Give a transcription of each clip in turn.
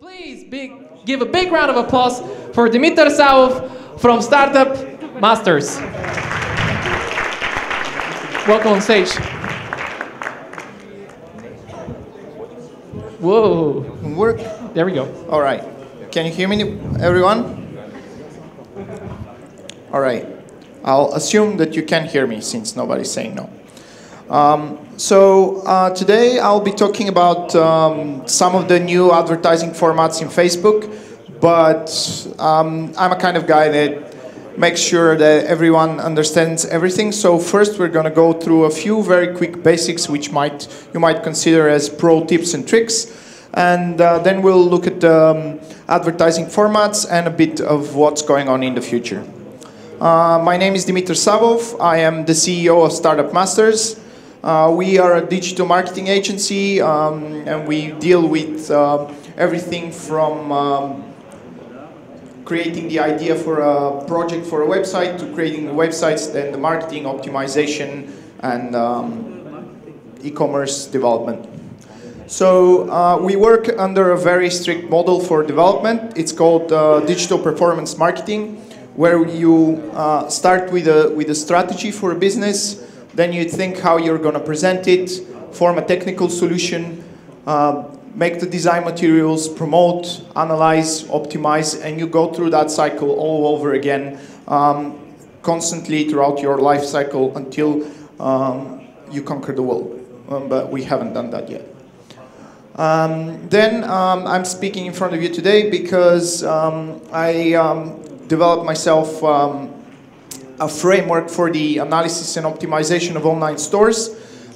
Please big, give a big round of applause for Dimitar Savov from Startup Masters. Welcome on stage. Whoa. Work? There we go. All right. Can you hear me, everyone? All right. I'll assume that you can hear me since nobody's saying no. Um, so uh, today I'll be talking about um, some of the new advertising formats in Facebook, but um, I'm a kind of guy that makes sure that everyone understands everything. So first we're going to go through a few very quick basics which might you might consider as pro tips and tricks. And uh, then we'll look at um, advertising formats and a bit of what's going on in the future. Uh, my name is Dimitar Savov. I am the CEO of Startup Masters. Uh, we are a digital marketing agency um, and we deal with uh, everything from um, creating the idea for a project for a website to creating the websites, and the marketing optimization and um, e-commerce development. So uh, we work under a very strict model for development. It's called uh, digital performance marketing, where you uh, start with a, with a strategy for a business, then you think how you're going to present it, form a technical solution, uh, make the design materials, promote, analyze, optimize, and you go through that cycle all over again, um, constantly throughout your life cycle until um, you conquer the world. Um, but we haven't done that yet. Um, then um, I'm speaking in front of you today because um, I developed myself a framework for the analysis and optimization of online stores.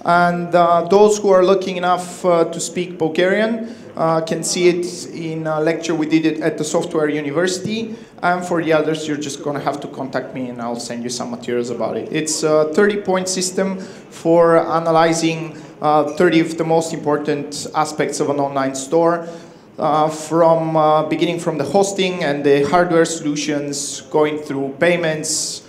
And uh, those who are lucky enough uh, to speak Bulgarian uh, can see it in a lecture we did it at the Software University. And for the others, you're just going to have to contact me and I'll send you some materials about it. It's a 30-point system for analyzing uh, 30 of the most important aspects of an online store. Uh, from uh, beginning from the hosting and the hardware solutions, going through payments,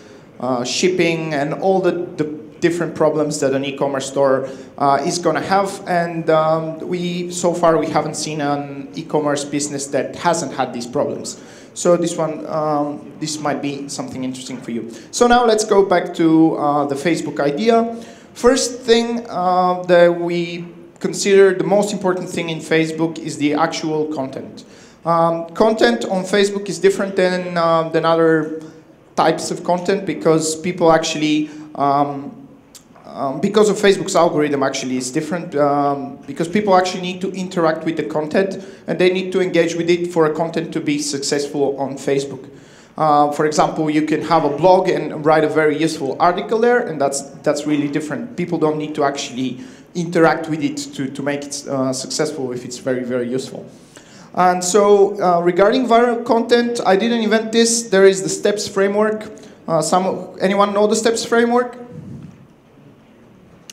uh, shipping, and all the, the, different problems that an e-commerce store uh, is going to have. And um, we, so far, we haven't seen an e-commerce business that hasn't had these problems. So this one, um, this might be something interesting for you. So now let's go back to uh, the Facebook idea. First thing uh, that we consider the most important thing in Facebook is the actual content. Um, content on Facebook is different than, uh, than other types of content because people actually, um, um, because of Facebook's algorithm actually is different um, because people actually need to interact with the content and they need to engage with it for a content to be successful on Facebook. Uh, for example, you can have a blog and write a very useful article there, and that's that's really different. People don't need to actually interact with it to, to make it uh, successful if it's very, very useful. And so uh, regarding viral content, I didn't invent this. There is the STEPPS framework. Uh, some, anyone know the STEPPS framework?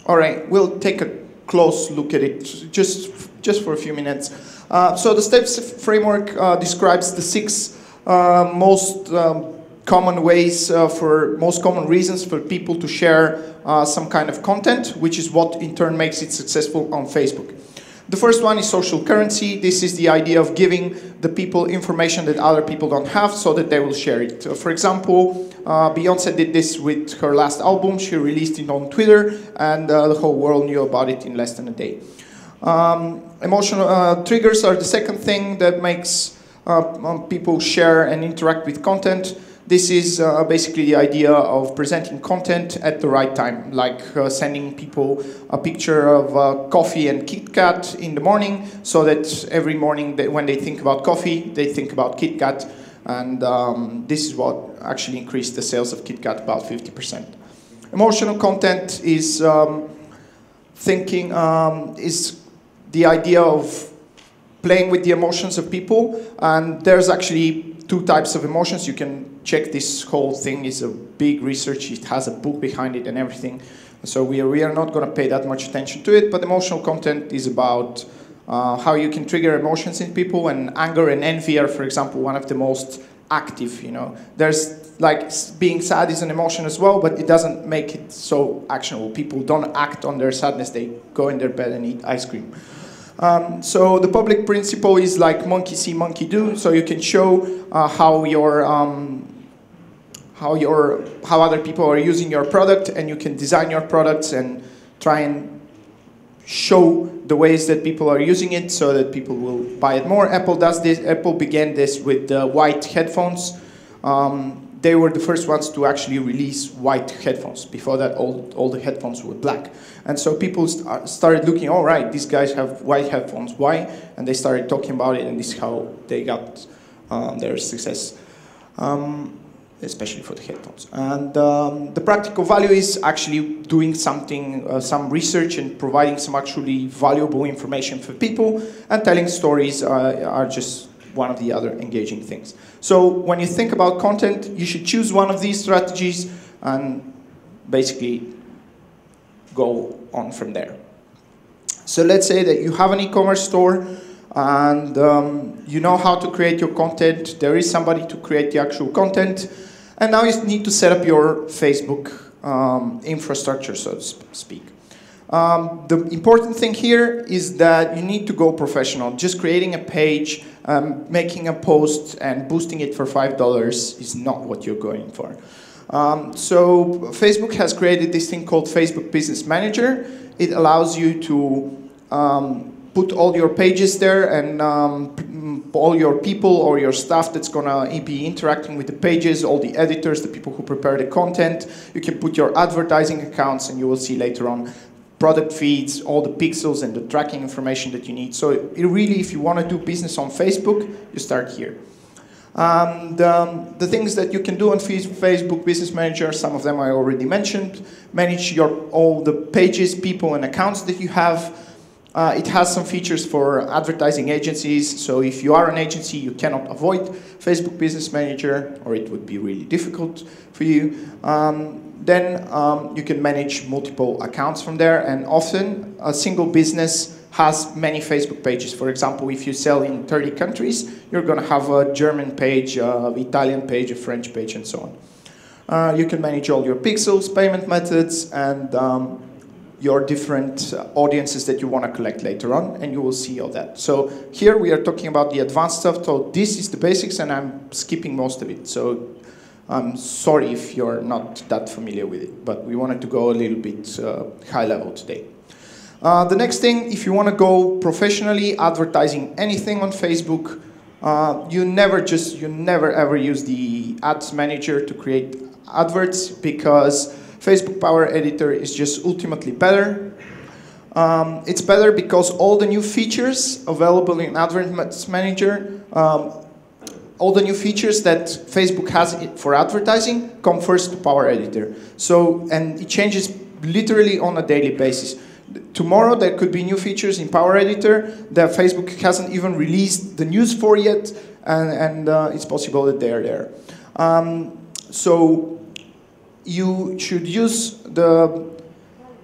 All right, we'll take a close look at it just, just for a few minutes. Uh, so the STEPPS framework uh, describes the six uh, most um, common ways uh, for most common reasons for people to share uh, some kind of content, which is what in turn makes it successful on Facebook. The first one is social currency. This is the idea of giving the people information that other people don't have so that they will share it. Uh, for example, uh, Beyonce did this with her last album. She released it on Twitter and uh, the whole world knew about it in less than a day. Um, emotional uh, triggers are the second thing that makes um, people share and interact with content. This is uh, basically the idea of presenting content at the right time, like uh, sending people a picture of uh, coffee and KitKat in the morning, so that every morning they, when they think about coffee, they think about KitKat, and um, this is what actually increased the sales of KitKat about 50%. Emotional content is um, thinking um, is the idea of playing with the emotions of people, and there's actually two types of emotions. You can check this whole thing is a big research. It has a book behind it and everything. So we are, we are not going to pay that much attention to it. But emotional content is about uh, how you can trigger emotions in people. And anger and envy are, for example, one of the most active. You know, there's like being sad is an emotion as well, but it doesn't make it so actionable. People don't act on their sadness. They go in their bed and eat ice cream. Um, so the public principle is like monkey see, monkey do. So you can show uh, how your um, how your how other people are using your product, and you can design your products and try and show the ways that people are using it so that people will buy it more. Apple does this. Apple began this with the white headphones. Um, they were the first ones to actually release white headphones. Before that, all, all the headphones were black. And so people st uh, started looking, all right, these guys have white headphones. Why? And they started talking about it, and this is how they got um, their success, um, especially for the headphones. And um, the practical value is actually doing something, uh, some research and providing some actually valuable information for people, and telling stories uh, are just one of the other engaging things. So when you think about content, you should choose one of these strategies and basically go on from there. So let's say that you have an e-commerce store and um, you know how to create your content. There is somebody to create the actual content. And now you need to set up your Facebook um, infrastructure, so to speak. Um, the important thing here is that you need to go professional. Just creating a page, um, making a post, and boosting it for $5 is not what you're going for. Um, so Facebook has created this thing called Facebook Business Manager. It allows you to um, put all your pages there and um, all your people or your staff that's gonna be interacting with the pages, all the editors, the people who prepare the content. You can put your advertising accounts and you will see later on product feeds, all the pixels and the tracking information that you need. So it really, if you want to do business on Facebook, you start here. And um, the things that you can do on Facebook Business Manager, some of them I already mentioned. Manage your all the pages, people, and accounts that you have. Uh, it has some features for advertising agencies. So if you are an agency, you cannot avoid Facebook Business Manager, or it would be really difficult for you. Um, then um, you can manage multiple accounts from there. And often a single business has many Facebook pages. For example, if you sell in 30 countries, you're going to have a German page, an Italian page, a French page, and so on. Uh, you can manage all your pixels, payment methods, and um, your different uh, audiences that you want to collect later on, and you will see all that. So here we are talking about the advanced stuff. So this is the basics, and I'm skipping most of it. So I'm sorry if you're not that familiar with it, but we wanted to go a little bit uh, high level today. Uh, the next thing, if you want to go professionally advertising anything on Facebook, uh, you never just, you never ever use the ads manager to create adverts because Facebook Power Editor is just ultimately better. Um, it's better because all the new features available in Adverts Manager um, all the new features that Facebook has for advertising come first to Power Editor. So, and it changes literally on a daily basis. Tomorrow there could be new features in Power Editor that Facebook hasn't even released the news for yet, and, and uh, it's possible that they're there. Um, so you should use the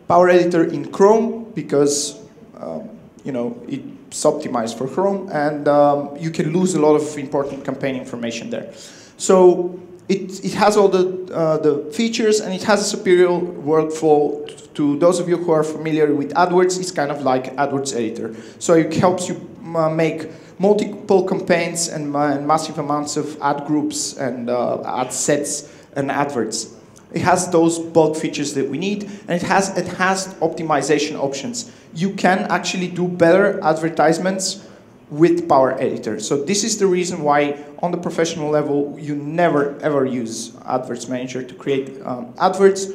Power Editor in Chrome because um, you know it it's optimized for Chrome, and um, you can lose a lot of important campaign information there. So it, it has all the, uh, the features, and it has a superior workflow to those of you who are familiar with AdWords. It's kind of like AdWords editor. So it helps you uh, make multiple campaigns and, uh, and, massive amounts of ad groups and uh, ad sets and adverts. It has those bulk features that we need, and it has, it has optimization options you can actually do better advertisements with Power Editor. So this is the reason why on the professional level, you never ever use Adverts Manager to create um, adverts.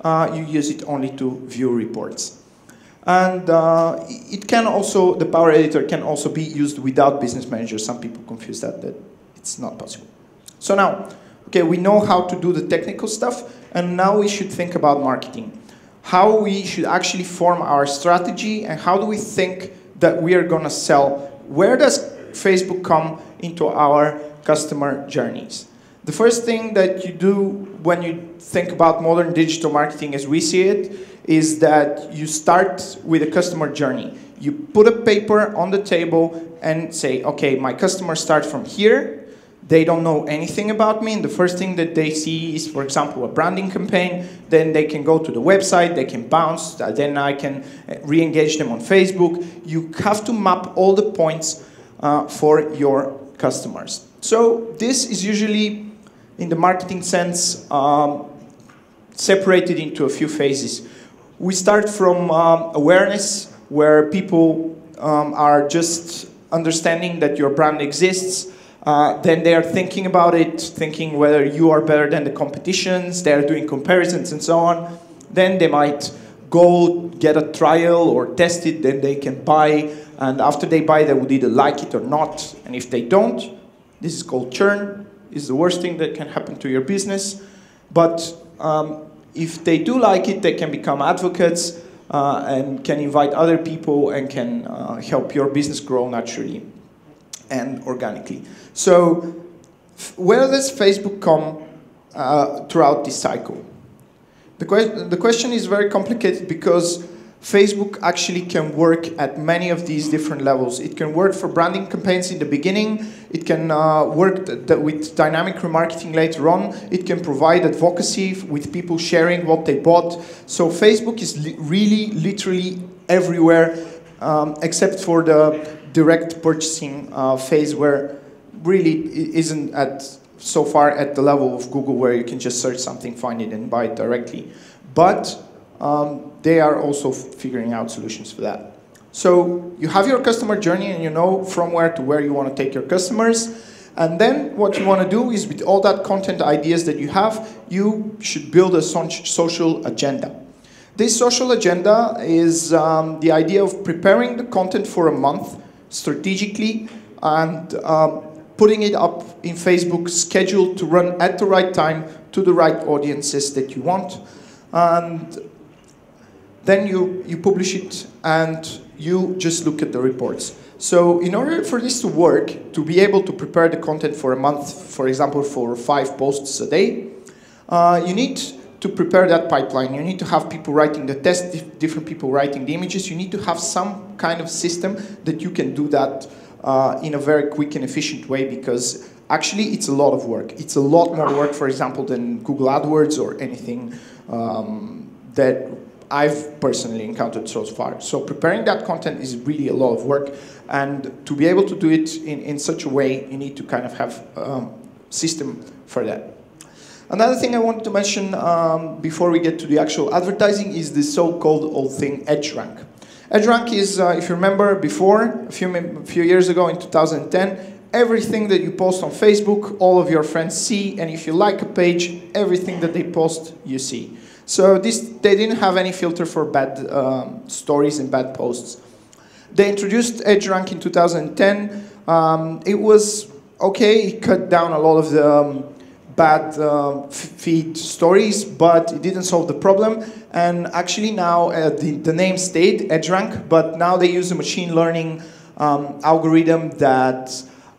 Uh, you use it only to view reports. And uh, it can also, the Power Editor can also be used without Business Manager. Some people confuse that, that it's not possible. So now, okay, we know how to do the technical stuff, and now we should think about marketing how we should actually form our strategy and how do we think that we are going to sell. Where does Facebook come into our customer journeys? The first thing that you do when you think about modern digital marketing as we see it is that you start with a customer journey. You put a paper on the table and say, okay, my customers start from here, they don't know anything about me, and the first thing that they see is, for example, a branding campaign. Then they can go to the website, they can bounce, uh, then I can uh, re engage them on Facebook. You have to map all the points uh, for your customers. So, this is usually, in the marketing sense, um, separated into a few phases. We start from um, awareness, where people um, are just understanding that your brand exists uh, then they are thinking about it, thinking whether you are better than the competitions, they are doing comparisons and so on. Then they might go get a trial or test it, then they can buy. And after they buy, they would either like it or not. And if they don't, this is called churn. Is the worst thing that can happen to your business. But um, if they do like it, they can become advocates uh, and can invite other people and can uh, help your business grow naturally and organically. So where does Facebook come uh, throughout this cycle? The, que the question is very complicated because Facebook actually can work at many of these different levels. It can work for branding campaigns in the beginning. It can uh, work with dynamic remarketing later on. It can provide advocacy with people sharing what they bought. So Facebook is li really, literally everywhere, um, except for the direct purchasing uh, phase where really isn't at so far at the level of Google where you can just search something, find it, and buy it directly. But um, they are also figuring out solutions for that. So you have your customer journey and you know from where to where you want to take your customers. And then what you want to do is with all that content ideas that you have, you should build a social agenda. This social agenda is um, the idea of preparing the content for a month strategically and um, putting it up in Facebook, scheduled to run at the right time to the right audiences that you want. And then you, you publish it and you just look at the reports. So in order for this to work, to be able to prepare the content for a month, for example, for five posts a day, uh, you need to prepare that pipeline. You need to have people writing the test, different people writing the images. You need to have some kind of system that you can do that uh, in a very quick and efficient way because actually it's a lot of work. It's a lot more work, for example, than Google AdWords or anything um, that I've personally encountered so far. So preparing that content is really a lot of work. And to be able to do it in, in such a way, you need to kind of have a um, system for that. Another thing I wanted to mention um, before we get to the actual advertising is the so-called old thing EdgeRank. EdgeRank is, uh, if you remember before, a few, a few years ago in 2010, everything that you post on Facebook, all of your friends see, and if you like a page, everything that they post, you see. So this, they didn't have any filter for bad um, stories and bad posts. They introduced EdgeRank in 2010. Um, it was okay, it cut down a lot of the um, bad uh, feed stories, but it didn't solve the problem. And actually now uh, the, the name stayed, EdgeRank, but now they use a machine learning um, algorithm that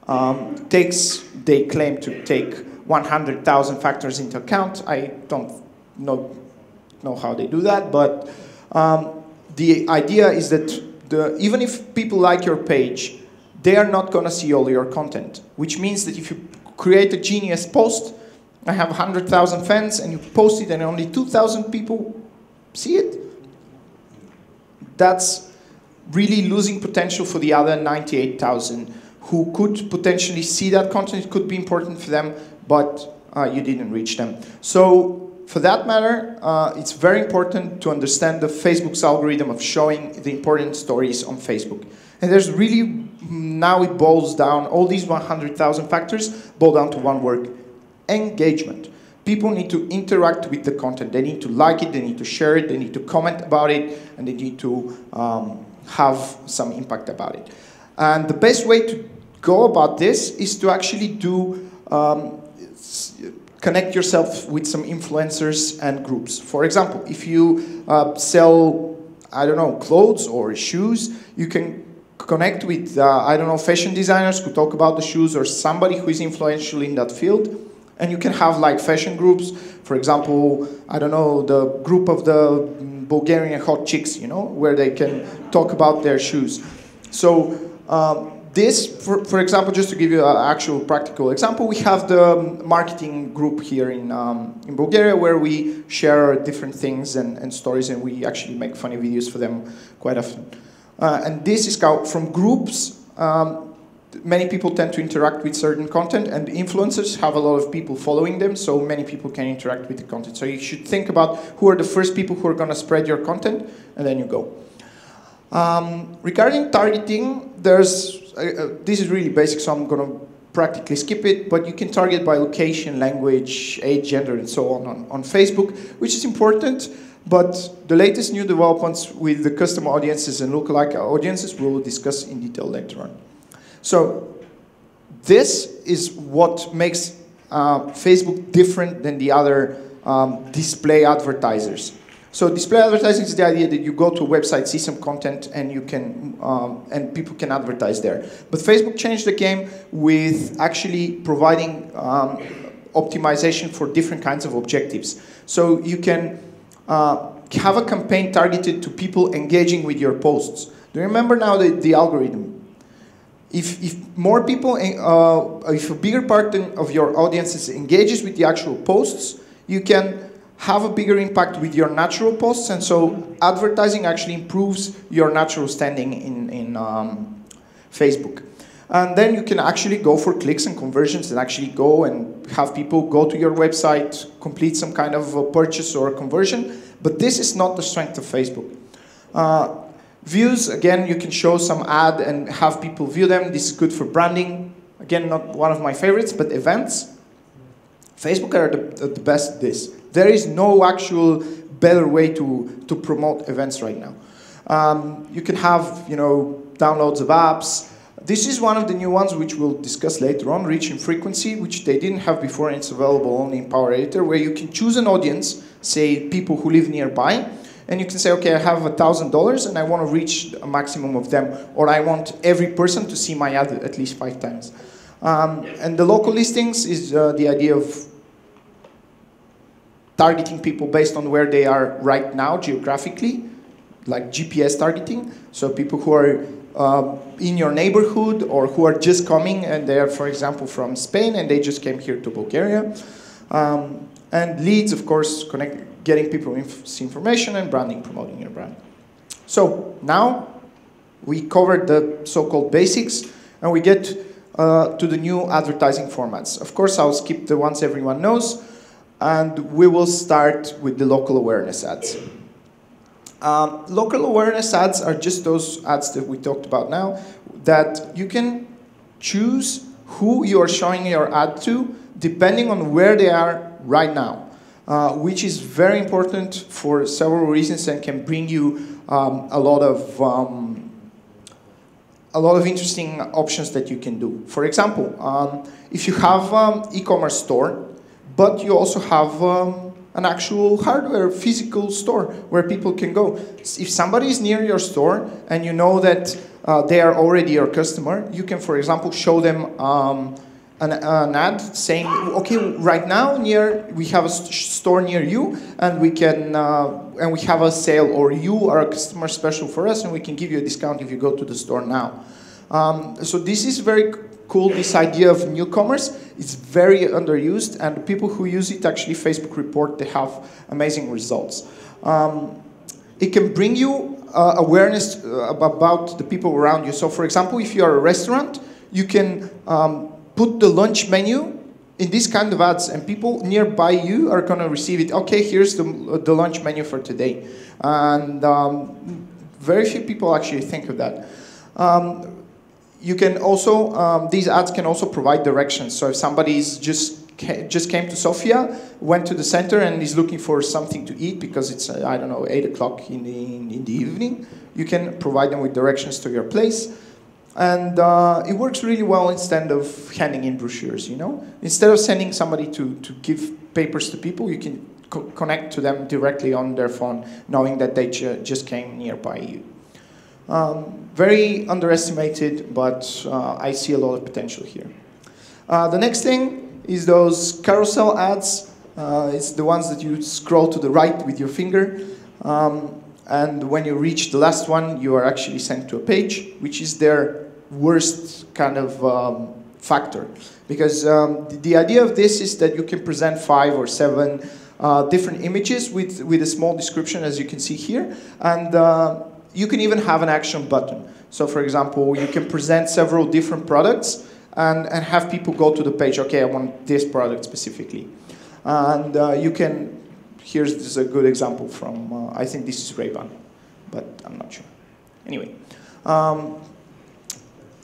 um, takes, they claim to take 100,000 factors into account. I don't know, know how they do that, but um, the idea is that the, even if people like your page, they are not going to see all your content, which means that if you create a genius post, I have 100,000 fans and you post it and only 2,000 people see it, that's really losing potential for the other 98,000 who could potentially see that content. It could be important for them, but uh, you didn't reach them. So for that matter, uh, it's very important to understand the Facebook's algorithm of showing the important stories on Facebook. And there's really, now it boils down, all these 100,000 factors boil down to one word, engagement. People need to interact with the content. They need to like it, they need to share it, they need to comment about it, and they need to um, have some impact about it. And the best way to go about this is to actually do um, connect yourself with some influencers and groups. For example, if you uh, sell, I don't know, clothes or shoes, you can connect with, uh, I don't know, fashion designers who talk about the shoes or somebody who is influential in that field and you can have like fashion groups, for example, I don't know, the group of the Bulgarian hot chicks, you know, where they can talk about their shoes. So um, this, for, for example, just to give you an actual practical example, we have the marketing group here in, um, in Bulgaria where we share different things and, and stories and we actually make funny videos for them quite often. Uh, and this is from groups. Um, many people tend to interact with certain content and influencers have a lot of people following them so many people can interact with the content. So you should think about who are the first people who are going to spread your content and then you go. Um, regarding targeting, there's uh, uh, this is really basic, so I'm going to practically skip it, but you can target by location, language, age, gender, and so on, on on Facebook, which is important. But the latest new developments with the custom audiences and lookalike audiences we'll discuss in detail later on. So this is what makes uh, Facebook different than the other um, display advertisers. So display advertising is the idea that you go to a website, see some content, and you can um, and people can advertise there. But Facebook changed the game with actually providing um, optimization for different kinds of objectives. So you can uh, have a campaign targeted to people engaging with your posts. Do you remember now the, the algorithm? If, if more people, uh, if a bigger part of your audience engages with the actual posts, you can have a bigger impact with your natural posts, and so advertising actually improves your natural standing in, in um, Facebook. And then you can actually go for clicks and conversions and actually go and have people go to your website, complete some kind of a purchase or conversion. But this is not the strength of Facebook. Uh, views, again, you can show some ad and have people view them. This is good for branding. Again, not one of my favorites, but events. Facebook are the, the best this. There is no actual better way to, to promote events right now. Um, you can have, you know, downloads of apps. This is one of the new ones which we'll discuss later on, reach and frequency, which they didn't have before and it's available only in Power Editor, where you can choose an audience, say people who live nearby, and you can say, okay, I have a thousand dollars and I want to reach a maximum of them, or I want every person to see my ad at least five times. Um, and the local listings is uh, the idea of targeting people based on where they are right now geographically, like GPS targeting. So people who are uh, in your neighborhood or who are just coming and they're, for example, from Spain and they just came here to Bulgaria. Um, and leads, of course, connect, getting people inf information and branding, promoting your brand. So now we covered the so-called basics and we get uh, to the new advertising formats. Of course, I'll skip the ones everyone knows and we will start with the local awareness ads. Um, local awareness ads are just those ads that we talked about now that you can choose who you are showing your ad to depending on where they are right now, uh, which is very important for several reasons and can bring you um, a lot of um, a lot of interesting options that you can do. For example, um, if you have um, e-commerce store but you also have um, an actual hardware physical store where people can go. If somebody is near your store and you know that uh, they are already your customer, you can, for example, show them um, an, an, ad saying, okay, right now near we have a store near you, and we can uh, and we have a sale, or you are a customer special for us, and we can give you a discount if you go to the store now. Um, so this is very cool, this idea of newcomers. It's very underused, and the people who use it actually Facebook report they have amazing results. Um, it can bring you uh, awareness uh, about the people around you. So, for example, if you are a restaurant, you can um, put the lunch menu in this kind of ads, and people nearby you are going to receive it. Okay, here's the, the lunch menu for today. And um, very few people actually think of that. Um, you can also, um, these ads can also provide directions. So if somebody's just just came to Sofia, went to the center and is looking for something to eat because it's, uh, I don't know, 8 o'clock in the, in the evening, you can provide them with directions to your place. And uh, it works really well instead of handing in brochures, you know? Instead of sending somebody to, to give papers to people, you can co connect to them directly on their phone, knowing that they ju just came nearby you. Um, very underestimated, but uh, I see a lot of potential here. Uh, the next thing is those carousel ads. Uh, it's the ones that you scroll to the right with your finger. Um, and when you reach the last one, you are actually sent to a page, which is their worst kind of um, factor. Because um, the, the, idea of this is that you can present five or seven uh, different images with, with a small description, as you can see here. And uh, you can even have an action button. So for example, you can present several different products and, and have people go to the page, okay, I want this product specifically. And uh, you can, here's this is a good example from, uh, I think this is Ray-Ban, but I'm not sure. Anyway. Um,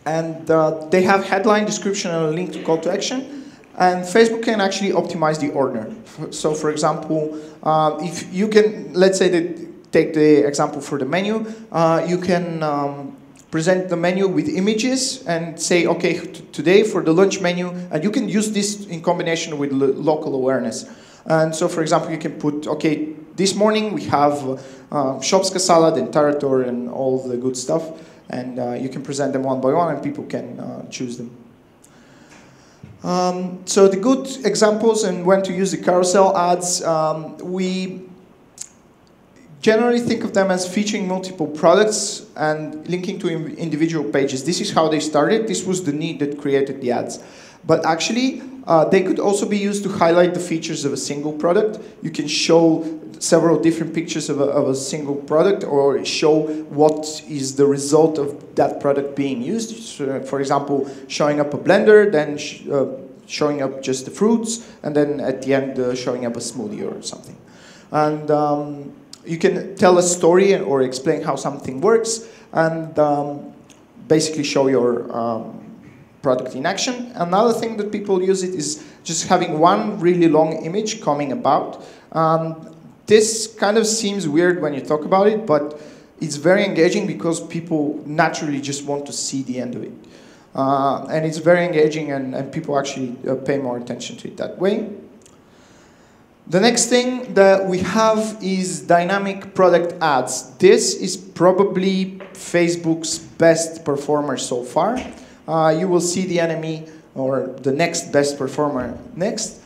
and uh, they have headline, description, and a link to call to action. And Facebook can actually optimize the order. So for example, uh, if you can, let's say that take the example for the menu, uh, you can um, present the menu with images and say, okay, today for the lunch menu, and you can use this in combination with lo local awareness. And so, for example, you can put, okay, this morning we have uh, Shopska salad and tarator and all the good stuff, and uh, you can present them one by one, and people can uh, choose them. Um, so the good examples and when to use the carousel ads, um, we generally think of them as featuring multiple products and linking to individual pages. This is how they started. This was the need that created the ads. But actually, uh, they could also be used to highlight the features of a single product. You can show several different pictures of a, of a single product or show what is the result of that product being used. So, for example, showing up a blender, then sh uh, showing up just the fruits, and then at the end uh, showing up a smoothie or something. And um, you can tell a story or explain how something works and um, basically show your um, product in action. Another thing that people use it is just having one really long image coming about. Um, this kind of seems weird when you talk about it, but it's very engaging because people naturally just want to see the end of it. Uh, and it's very engaging and, and people actually uh, pay more attention to it that way. The next thing that we have is dynamic product ads. This is probably Facebook's best performer so far. Uh, you will see the enemy or the next best performer next.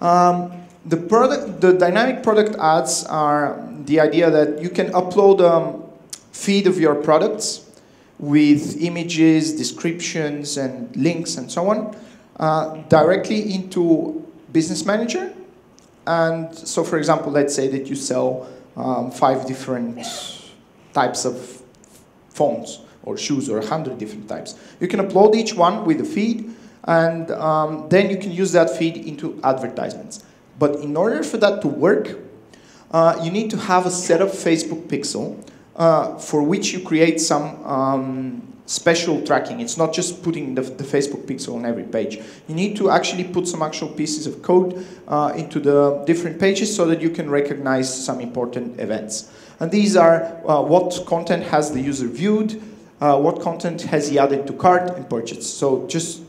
Um, the, product, the dynamic product ads are the idea that you can upload a feed of your products with images, descriptions, and links, and so on, uh, directly into Business Manager and so, for example, let's say that you sell um, five different types of phones or shoes or a hundred different types. You can upload each one with a feed, and um, then you can use that feed into advertisements. But in order for that to work, uh, you need to have a set of Facebook pixel uh, for which you create some um, special tracking. It's not just putting the, the, Facebook pixel on every page. You need to actually put some actual pieces of code uh, into the different pages so that you can recognize some important events. And these are uh, what content has the user viewed, uh, what content has he added to cart and purchased. So just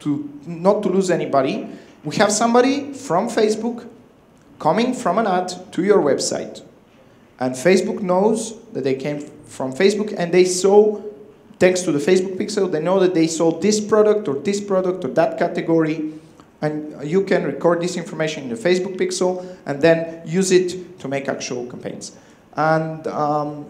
to not to lose anybody, we have somebody from Facebook coming from an ad to your website. And Facebook knows that they came from Facebook and they saw thanks to the Facebook pixel, they know that they sold this product or this product or that category. And you can record this information in the Facebook pixel and then use it to make actual campaigns. And um,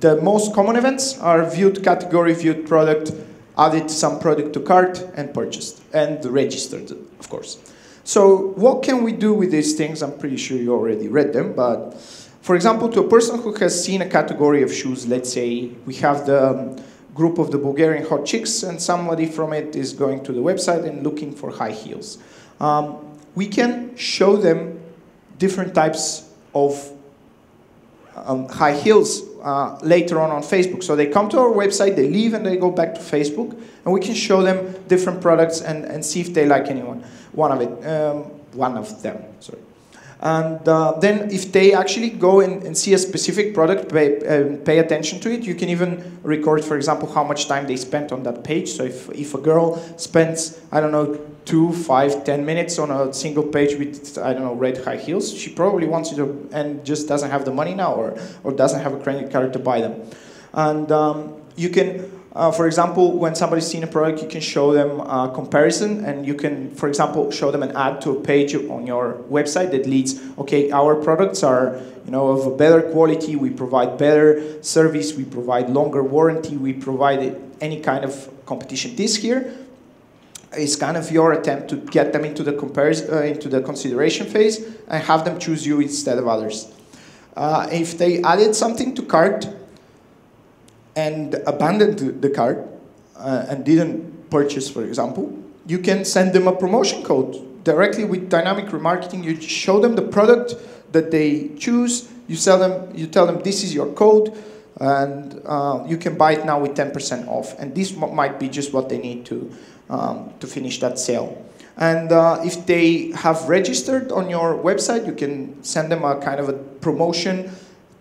the most common events are viewed category, viewed product, added some product to cart, and purchased, and registered, of course. So what can we do with these things? I'm pretty sure you already read them, but for example, to a person who has seen a category of shoes, let's say we have the um, group of the Bulgarian hot chicks and somebody from it is going to the website and looking for high heels. Um, we can show them different types of um, high heels uh, later on on Facebook. So they come to our website, they leave and they go back to Facebook and we can show them different products and, and see if they like anyone, one of it, um, one of them, sorry. And uh, then if they actually go and, see a specific product, pay, uh, pay, attention to it, you can even record, for example, how much time they spent on that page. So if, if a girl spends, I don't know, two, five, ten minutes on a single page with, I don't know, red high heels, she probably wants to, and just doesn't have the money now or, or doesn't have a credit card to buy them. And um, you can Uh, for example, when somebody's seen a product, you can show them a comparison and you can, for example, show them an ad to a page on your website that leads, okay, our products are you know, of a better quality, we provide better service, we provide longer warranty, we provide any kind of competition. This here is kind of your attempt to get them into the comparison, uh, into the consideration phase and have them choose you instead of others. Uh, if they added something to cart and abandoned the cart uh, and didn't purchase, for example, you can send them a promotion code directly with dynamic remarketing. You show them the product that they choose. You sell them. You tell them this is your code, and uh, you can buy it now with 10% off. And this might be just what they need to um, to finish that sale. And uh, if they have registered on your website, you can send them a kind of a promotion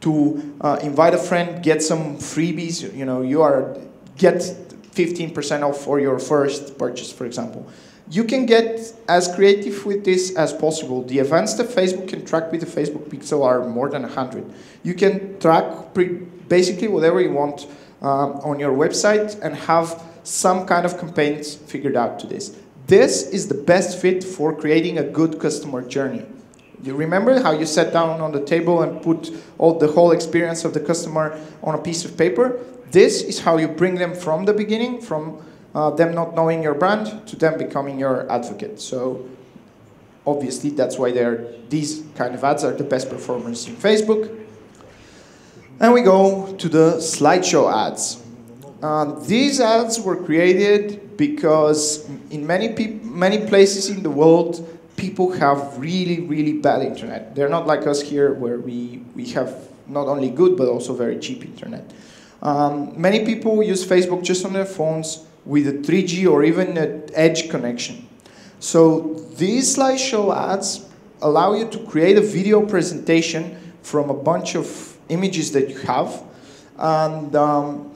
to uh, invite a friend, get some freebies. You know, you are get 15% off for your first purchase, for example. You can get as creative with this as possible. The events that Facebook can track with the Facebook Pixel are more than 100. You can track basically whatever you want um, on your website and have some kind of campaigns figured out to this. This is the best fit for creating a good customer journey. You remember how you sat down on the table and put all the whole experience of the customer on a piece of paper? This is how you bring them from the beginning, from uh, them not knowing your brand to them becoming your advocate. So obviously that's why they're, these kind of ads are the best performers in Facebook. And we go to the slideshow ads. Uh, these ads were created because in many, many places in the world, people have really, really bad internet. They're not like us here where we, we have not only good but also very cheap internet. Um, many people use Facebook just on their phones with a 3G or even an edge connection. So these slideshow ads allow you to create a video presentation from a bunch of images that you have and um,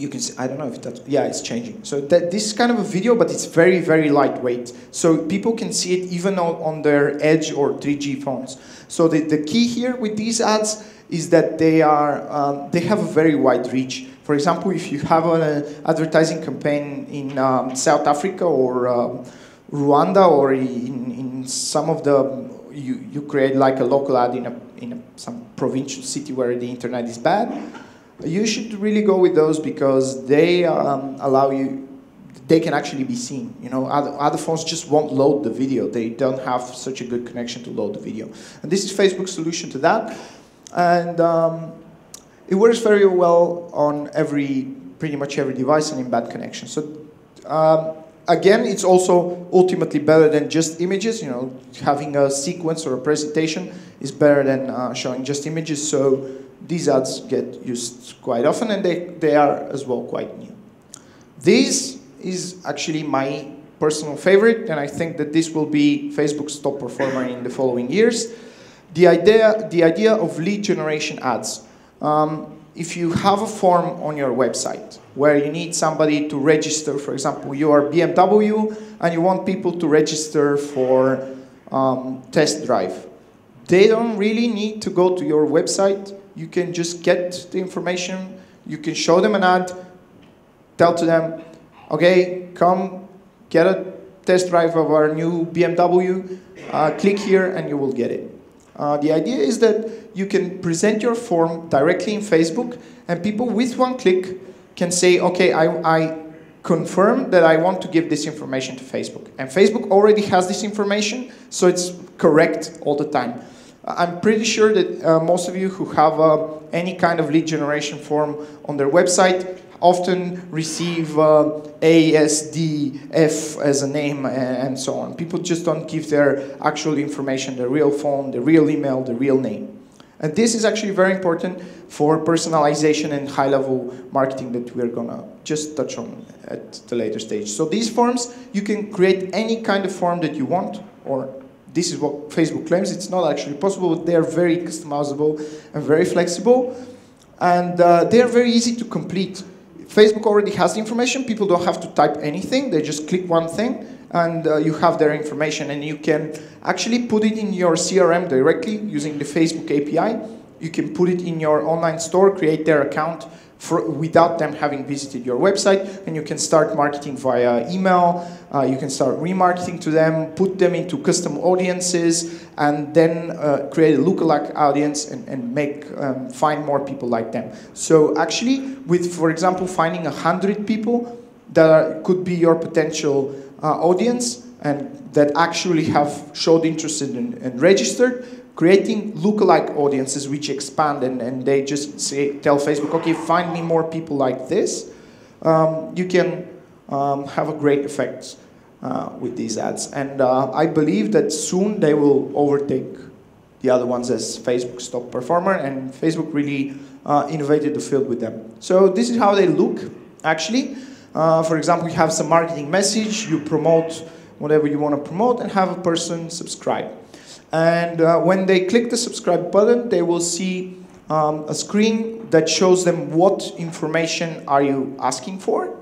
you can see, I don't know if that's, yeah, it's changing. So that, this is kind of a video, but it's very, very lightweight. So people can see it even on, on their Edge or 3G phones. So the, the key here with these ads is that they, are, um, they have a very wide reach. For example, if you have an advertising campaign in um, South Africa or um, Rwanda or in, in some of the, you, you create like a local ad in, a, in a, some provincial city where the internet is bad, you should really go with those because they um, allow you, they can actually be seen. You know, other, other phones just won't load the video. They don't have such a good connection to load the video. And this is Facebook's solution to that. And um, it works very well on every, pretty much every device and in bad connection. So um, again, it's also ultimately better than just images. You know, having a sequence or a presentation is better than uh, showing just images. So these ads get used quite often and they, they are as well quite new. This is actually my personal favorite and I think that this will be Facebook's top performer in the following years. The idea, the idea of lead generation ads. Um, if you have a form on your website where you need somebody to register, for example, you are BMW and you want people to register for um, test drive, they don't really need to go to your website you can just get the information, you can show them an ad, tell to them, okay, come get a test drive of our new BMW, uh, click here and you will get it. Uh, the idea is that you can present your form directly in Facebook and people with one click can say, okay, I, I confirm that I want to give this information to Facebook. And Facebook already has this information, so it's correct all the time. I'm pretty sure that uh, most of you who have uh, any kind of lead generation form on their website often receive uh, A, S, D, F as a name and so on. People just don't give their actual information, the real phone, the real email, the real name. And this is actually very important for personalization and high-level marketing that we're gonna just touch on at the later stage. So these forms, you can create any kind of form that you want or this is what Facebook claims. It's not actually possible, but they are very customizable and very flexible. And uh, they are very easy to complete. Facebook already has the information. People don't have to type anything. They just click one thing and uh, you have their information. And you can actually put it in your CRM directly using the Facebook API. You can put it in your online store, create their account for, without them having visited your website, and you can start marketing via email. Uh, you can start remarketing to them, put them into custom audiences, and then uh, create a lookalike audience and, and make um, find more people like them. So actually, with for example, finding a hundred people that are, could be your potential uh, audience and that actually have showed interest in, and registered, creating lookalike audiences which expand and, and they just say, tell Facebook, okay, find me more people like this, um, you can um, have a great effect uh, with these ads. And uh, I believe that soon they will overtake the other ones as Facebook's top performer, and Facebook really uh, innovated the field with them. So this is how they look, actually. Uh, for example, you have some marketing message, you promote whatever you want to promote, and have a person subscribe. And uh, when they click the subscribe button, they will see um, a screen that shows them what information are you asking for.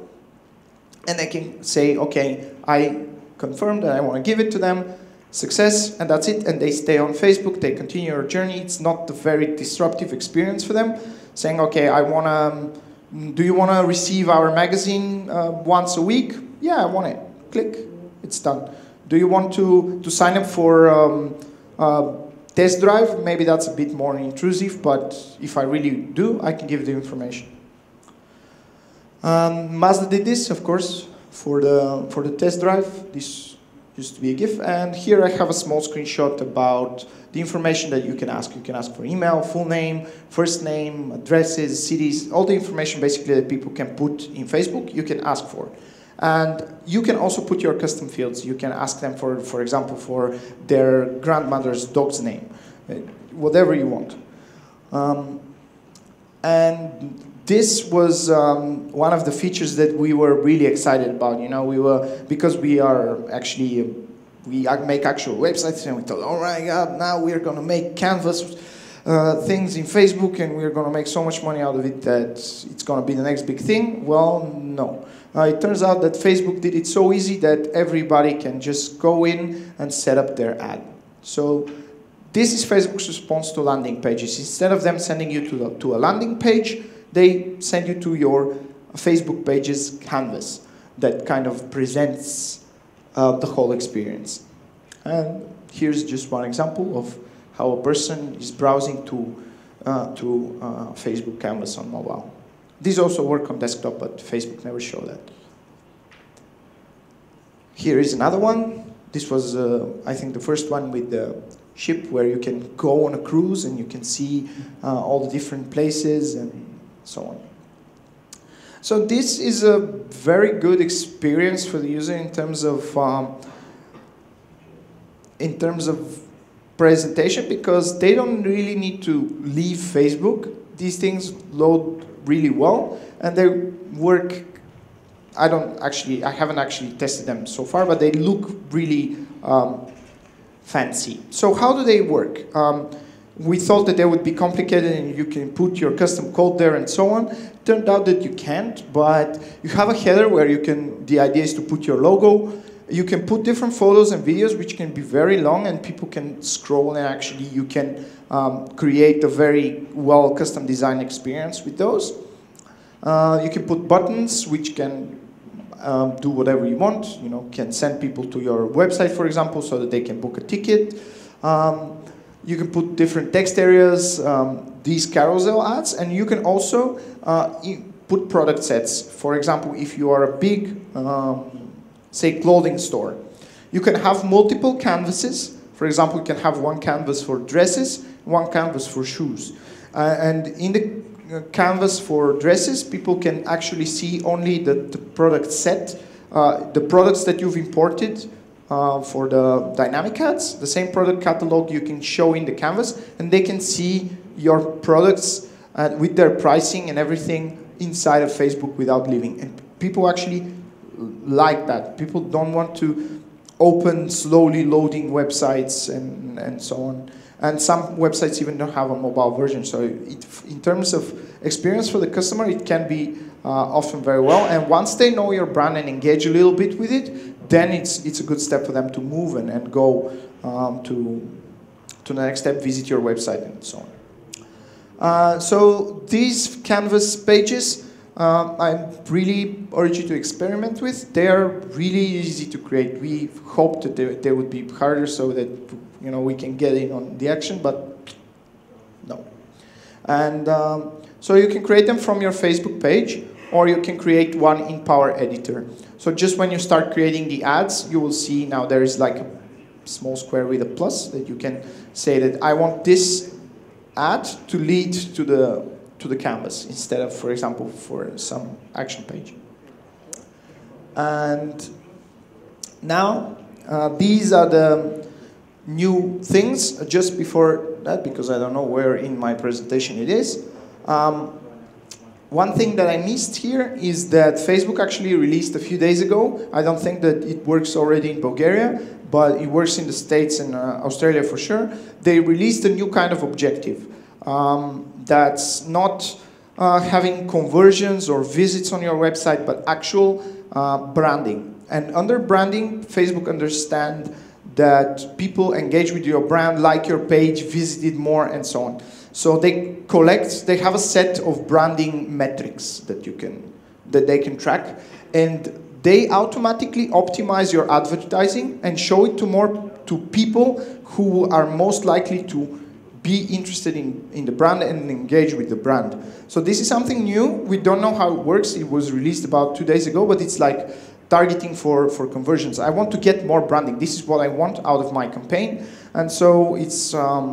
And they can say, okay, I confirm that I want to give it to them, success, and that's it. And they stay on Facebook, they continue their journey. It's not a very disruptive experience for them, saying, okay, I want to, um, do you want to receive our magazine uh, once a week? Yeah, I want it. Click, it's done. Do you want to, to sign up for um, uh, test drive, maybe that's a bit more intrusive, but if I really do, I can give the information. Um, Mazda did this, of course, for the, for the test drive. This used to be a GIF. And here I have a small screenshot about the information that you can ask. You can ask for email, full name, first name, addresses, cities, all the information basically that people can put in Facebook, you can ask for. And you can also put your custom fields. You can ask them for, for example, for their grandmother's dog's name, uh, whatever you want. Um, and this was um, one of the features that we were really excited about. You know, we were because we are actually we make actual websites, and we thought, oh my God, now we're going to make canvas uh, things in Facebook, and we're going to make so much money out of it that it's going to be the next big thing. Well, no. Uh, it turns out that Facebook did it so easy that everybody can just go in and set up their ad. So this is Facebook's response to landing pages. Instead of them sending you to, the, to a landing page, they send you to your Facebook page's canvas that kind of presents uh, the whole experience. And here's just one example of how a person is browsing to, uh, to uh, Facebook canvas on mobile. These also work on desktop, but Facebook never showed that. Here is another one. This was, uh, I think, the first one with the ship where you can go on a cruise and you can see uh, all the different places and so on. So this is a very good experience for the user in terms of um, in terms of presentation because they don't really need to leave Facebook. These things load really well, and they work. I don't actually, I haven't actually tested them so far, but they look really um, fancy. So how do they work? Um, we thought that they would be complicated and you can put your custom code there and so on. Turned out that you can't, but you have a header where you can, the idea is to put your logo. You can put different photos and videos which can be very long and people can scroll and actually you can um, create a very well custom design experience with those. Uh, you can put buttons which can um, do whatever you want. You know, can send people to your website, for example, so that they can book a ticket. Um, you can put different text areas, um, these carousel ads, and you can also uh, put product sets. For example, if you are a big, um, say, clothing store, you can have multiple canvases for example, you can have one canvas for dresses, one canvas for shoes. Uh, and in the uh, canvas for dresses, people can actually see only the, the product set, uh, the products that you've imported uh, for the dynamic ads, the same product catalog you can show in the canvas, and they can see your products uh, with their pricing and everything inside of Facebook without leaving. And people actually like that. People don't want to open, slowly loading websites and, and so on. And some websites even don't have a mobile version. So it, in terms of experience for the customer, it can be uh, often very well. And once they know your brand and engage a little bit with it, then it's, it's a good step for them to move and, and go um, to, to the next step, visit your website and so on. Uh, so these Canvas pages, uh, I really urge you to experiment with. They are really easy to create. We hope that they, they would be harder so that you know we can get in on the action, but no. And um, so you can create them from your Facebook page, or you can create one in Power Editor. So just when you start creating the ads, you will see now there is like a small square with a plus that you can say that I want this ad to lead to the to the canvas instead of, for example, for some action page. And now uh, these are the new things just before that because I don't know where in my presentation it is. Um, one thing that I missed here is that Facebook actually released a few days ago. I don't think that it works already in Bulgaria, but it works in the States and uh, Australia for sure. They released a new kind of objective um, that's not uh, having conversions or visits on your website, but actual uh, branding. And under branding, Facebook understand that people engage with your brand, like your page, visited more, and so on. So they collect, they have a set of branding metrics that you can, that they can track, and they automatically optimize your advertising and show it to more to people who are most likely to be interested in, in the brand and engage with the brand. So this is something new. We don't know how it works. It was released about two days ago, but it's like targeting for, for conversions. I want to get more branding. This is what I want out of my campaign. And so it's, um,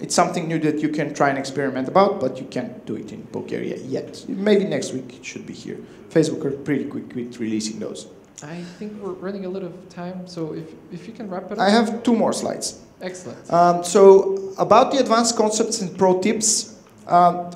it's something new that you can try and experiment about, but you can't do it in Bulgaria yet. Maybe next week it should be here. Facebook are pretty quick with releasing those. I think we're running a little of time, so if, if you can wrap it up. I have two more slides. Excellent. Um, so about the advanced concepts and pro tips, um,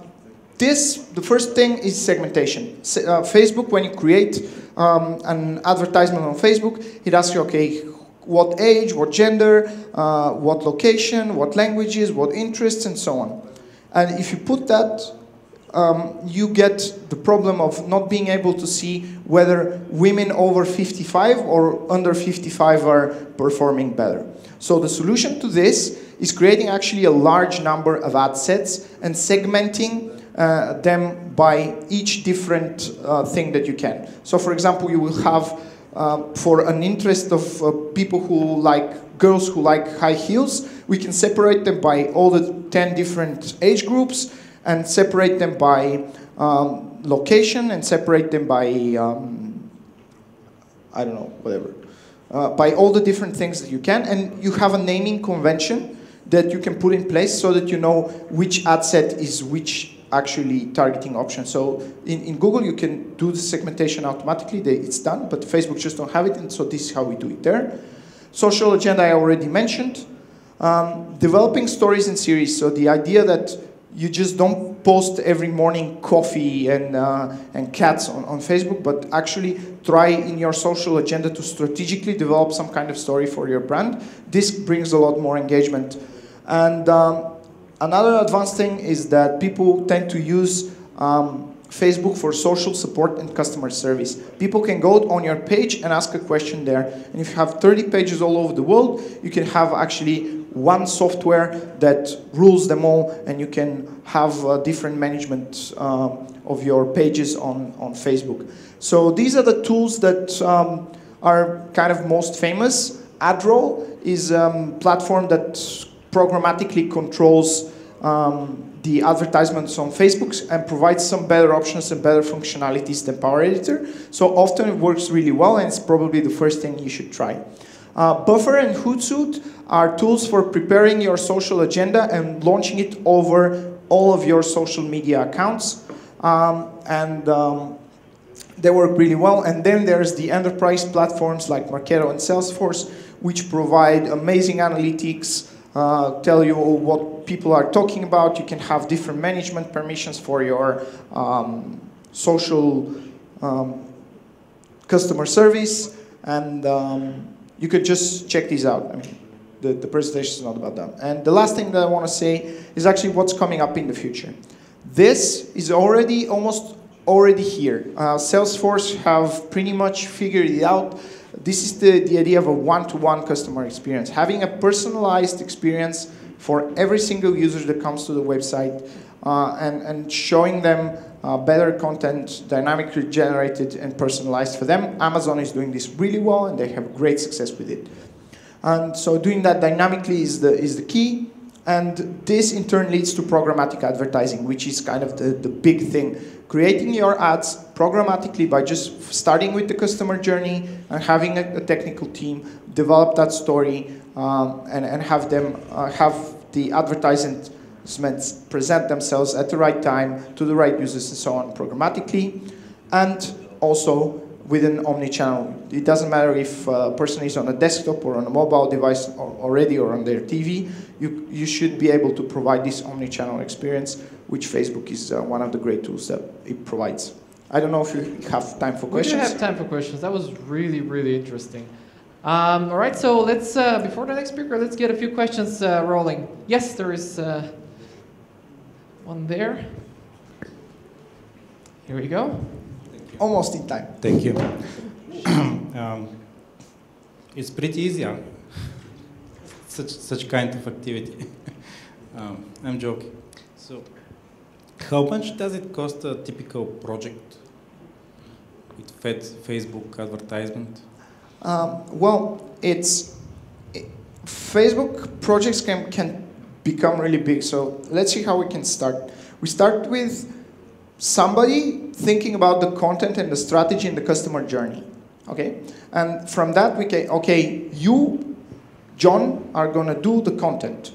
this, the first thing is segmentation. uh, Facebook, when you create um, an advertisement on Facebook, it asks you, okay, what age, what gender, uh, what location, what languages, what interests, and so on. And if you put that, um, you get the problem of not being able to see whether women over 55 or under 55 are performing better. So the solution to this is creating actually a large number of ad sets and segmenting uh, them by each different uh, thing that you can. So for example, you will have uh, for an interest of uh, people who like girls who like high heels, we can separate them by all the 10 different age groups and separate them by um, location and separate them by, um, I don't know, whatever. Uh, by all the different things that you can, and you have a naming convention that you can put in place so that you know which ad set is which actually targeting option. So in, in Google, you can do the segmentation automatically. They, it's done, but Facebook just don't have it, and so this is how we do it there. Social agenda I already mentioned. Um, developing stories in series. So the idea that you just don't post every morning coffee and, uh, and cats on, on Facebook, but actually try in your social agenda to strategically develop some kind of story for your brand. This brings a lot more engagement. And um, another advanced thing is that people tend to use um, Facebook for social support and customer service. People can go on your page and ask a question there. And if you have 30 pages all over the world, you can have actually one software that rules them all, and you can have uh, different management uh, of your pages on, on Facebook. So these are the tools that um, are kind of most famous. AdRoll is a um, platform that programmatically controls um, the advertisements on Facebook and provides some better options and better functionalities than Power Editor. So often it works really well and it's probably the first thing you should try. Uh, Buffer and Hootsuite are tools for preparing your social agenda and launching it over all of your social media accounts. Um, and um, they work really well. And then there's the enterprise platforms like Marketo and Salesforce, which provide amazing analytics, uh, tell you what people are talking about. You can have different management permissions for your um, social um, customer service. And um, you could just check these out. I mean, the, the presentation is not about that. And the last thing that I want to say is actually what's coming up in the future. This is already almost already here. Uh, Salesforce have pretty much figured it out. This is the, the idea of a one-to-one -one customer experience. Having a personalized experience for every single user that comes to the website uh, and, and showing them uh, better content, dynamically generated and personalized for them. Amazon is doing this really well and they have great success with it. And so doing that dynamically is the, is the key. And this in turn leads to programmatic advertising, which is kind of the, the big thing. Creating your ads programmatically by just starting with the customer journey and having a, a technical team develop that story um, and, and have them uh, have the advertisements present themselves at the right time to the right users and so on programmatically. And also within omni-channel. It doesn't matter if a person is on a desktop or on a mobile device already or on their TV, you, you should be able to provide this omni-channel experience, which Facebook is uh, one of the great tools that it provides. I don't know if you have time for questions. We do have time for questions. That was really, really interesting. Um, all right, so let's, uh, before the next speaker, let's get a few questions uh, rolling. Yes, there is uh, one there. Here we go almost in time. Thank you. um, it's pretty easy, huh? such such kind of activity. um, I'm joking. So, how much does it cost a typical project with Fed Facebook advertisement? Um, well, it's it, Facebook projects can can become really big. So let's see how we can start. We start with somebody thinking about the content and the strategy and the customer journey. Okay? And from that we can, okay, you, John, are gonna do the content.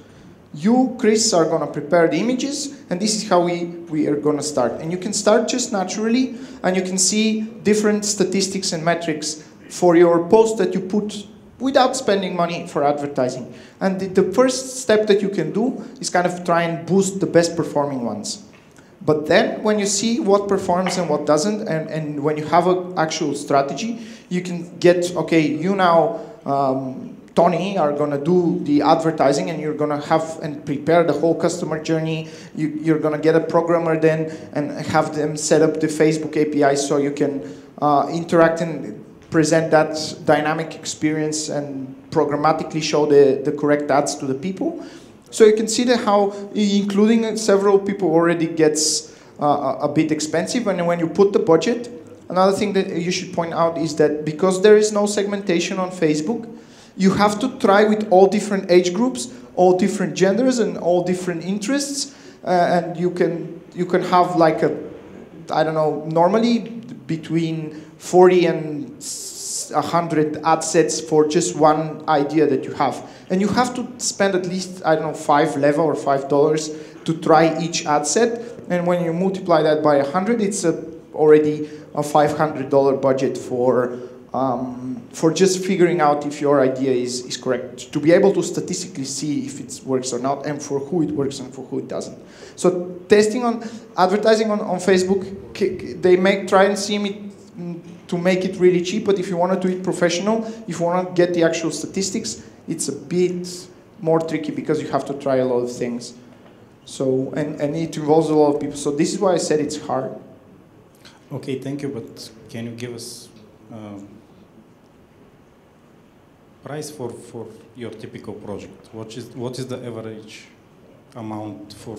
You, Chris, are gonna prepare the images, and this is how we, we are gonna start. And you can start just naturally, and you can see different statistics and metrics for your post that you put without spending money for advertising. And the, the first step that you can do is kind of try and boost the best performing ones. But then when you see what performs and what doesn't, and, and when you have an actual strategy, you can get, okay, you now, um, Tony, are to do the advertising and you're to have and prepare the whole customer journey. You, you're going to get a programmer then and have them set up the Facebook API so you can uh, interact and present that dynamic experience and programmatically show the, the correct ads to the people. So you can see that how including several people already gets uh, a bit expensive. And when you put the budget, another thing that you should point out is that because there is no segmentation on Facebook, you have to try with all different age groups, all different genders, and all different interests. Uh, and you can you can have like a I don't know normally between 40 and 100 ad sets for just one idea that you have. And you have to spend at least, I don't know, five leva or five dollars to try each ad set. And when you multiply that by 100, it's a, already a $500 budget for, um, for just figuring out if your idea is, is correct, to be able to statistically see if it works or not, and for who it works and for who it doesn't. So testing on advertising on, on Facebook, they make try and see me to make it really cheap, but if you want to do it professional, if you want to get the actual statistics, it's a bit more tricky because you have to try a lot of things. So, and, and it involves a lot of people. So this is why I said it's hard. Okay, thank you, but can you give us uh, price for, for your typical project? What is, what is the average amount for?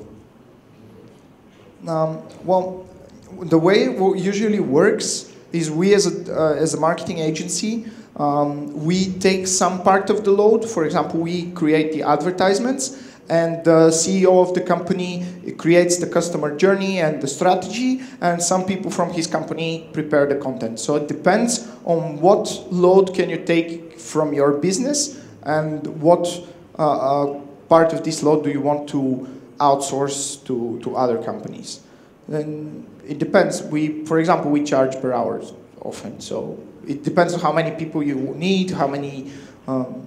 Um, well, the way it usually works is we as a, uh, as a marketing agency, um, we take some part of the load. For example, we create the advertisements and the CEO of the company creates the customer journey and the strategy, and some people from his company prepare the content. So it depends on what load can you take from your business and what uh, uh, part of this load do you want to outsource to, to other companies. Then it depends. We, for example, we charge per hour often. So it depends on how many people you need, how many. Um,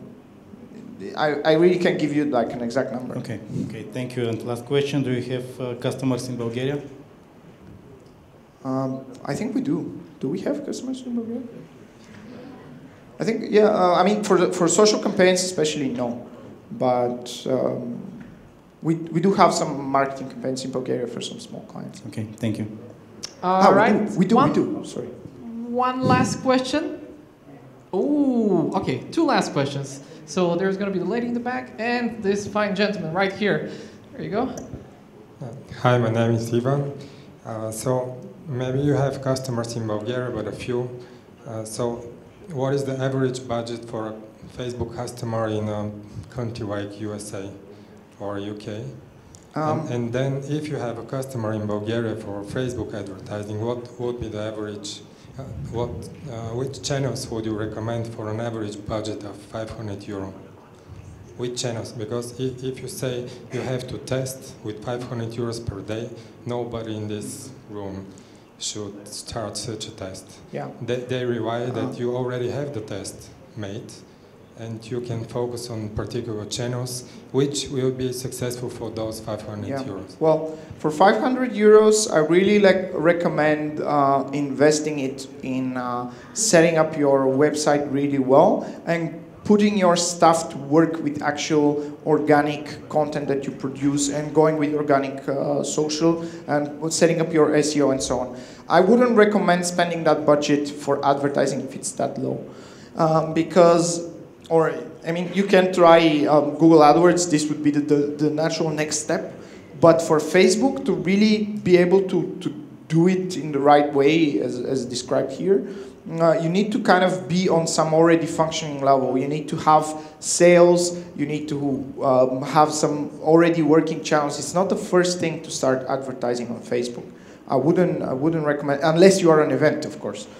I, I really can't give you like an exact number. Okay, okay, thank you. And last question, do you have uh, customers in Bulgaria? Um, I think we do. Do we have customers in Bulgaria? I think, yeah, uh, I mean, for, the, for social campaigns especially, no. But um, we, we do have some marketing campaigns in Bulgaria for some small clients. Okay, thank you. All ah, right. We do, we do, one, we do. Sorry. One last question. Oh, okay, two last questions. So there's going to be the lady in the back and this fine gentleman right here. There you go. Hi, my name is Ivan. Uh, so maybe you have customers in Bulgaria, but a few. Uh, so what is the average budget for a Facebook customer in a country like USA or UK? Um, and, and then if you have a customer in Bulgaria for Facebook advertising, what would be the average, uh, what, uh, which channels would you recommend for an average budget of 500 euro? Which channels? Because if, if you say you have to test with 500 euros per day, nobody in this room should start such a test. yeah. They, they rely Uh-huh. that you already have the test made and you can focus on particular channels which will be successful for those 500 Yeah. euros. Well, for 500 euros, I really like recommend uh, investing it in uh, setting up your website really well and putting your stuff to work with actual organic content that you produce and going with organic uh, social and setting up your SEO and so on. I wouldn't recommend spending that budget for advertising if it's that low um, because or I mean, you can try um, Google AdWords. This would be the, the, the, natural next step. But for Facebook to really be able to, to do it in the right way, as, as described here, uh, you need to kind of be on some already functioning level. You need to have sales. You need to um, have some already working channels. It's not the first thing to start advertising on Facebook. I wouldn't. I wouldn't recommend unless you are an event, of course.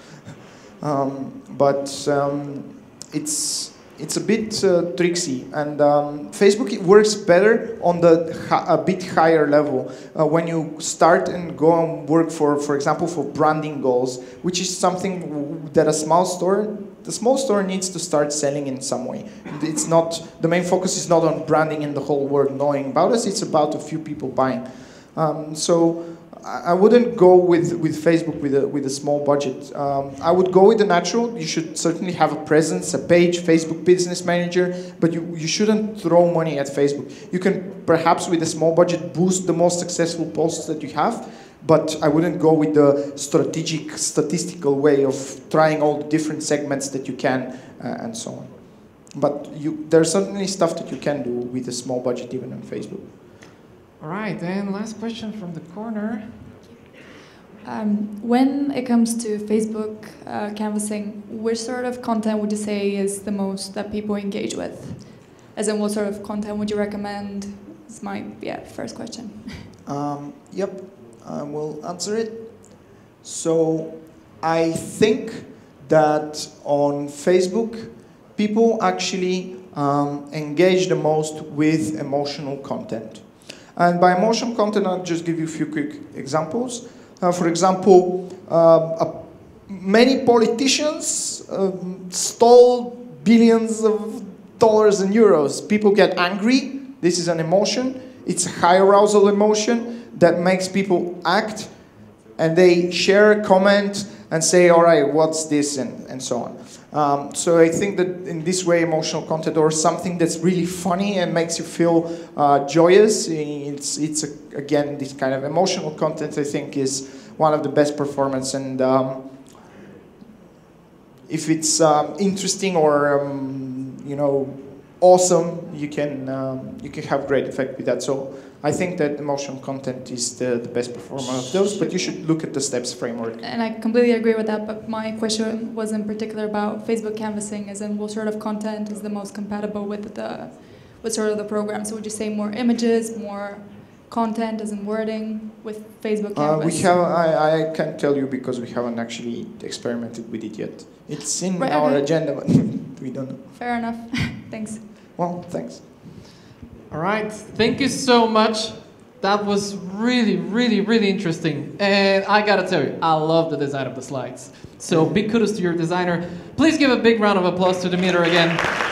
Um, but um, it's it's a bit uh, tricksy, and um, Facebook works better on the a bit higher level uh, when you start and go and work for, for example, for branding goals, which is something that a small store, the small store needs to start selling in some way. It's not the main focus is not on branding and the whole world knowing about us. It's about a few people buying. Um, so I wouldn't go with, with Facebook with a, with a small budget. Um, I would go with the natural. You should certainly have a presence, a page, Facebook Business Manager, but you, you shouldn't throw money at Facebook. You can perhaps with a small budget boost the most successful posts that you have, but I wouldn't go with the strategic, statistical way of trying all the different segments that you can uh, and so on. But you, there's certainly stuff that you can do with a small budget even on Facebook. All right, and last question from the corner. Um, when it comes to Facebook uh, canvassing, which sort of content would you say is the most that people engage with? As in, what sort of content would you recommend? Is my yeah first question. Um, yep, I will answer it. So I think that on Facebook, people actually um, engage the most with emotional content. And by emotional content, I'll just give you a few quick examples. Uh, for example, uh, many politicians um, stole billions of dollars and euros. People get angry. This is an emotion. It's a high arousal emotion that makes people act. And they share, comment, and say, all right, what's this, and, and so on. Um, so I think that in this way, emotional content or something that's really funny and makes you feel uh, joyous, it's, it's a, again, this kind of emotional content I think is one of the best performance. And um, if it's um, interesting or, um, you know, awesome, you can, um, you can have great effect with that. So I think that emotional content is the, the best performer of those, but you should look at the STEPPS framework. And I completely agree with that, but my question was in particular about Facebook canvassing, as in what sort of content is the most compatible with the, with sort of the program. So would you say more images, more content, as in wording with Facebook Uh, we have, I, I can't tell you because we haven't actually experimented with it yet. It's in Right, our okay. agenda, but we don't know. Fair enough. Thanks. Well, thanks. All right, thank you so much. That was really, really, really interesting. And I gotta tell you, I love the design of the slides. So big kudos to your designer. Please give a big round of applause to Dimitar again.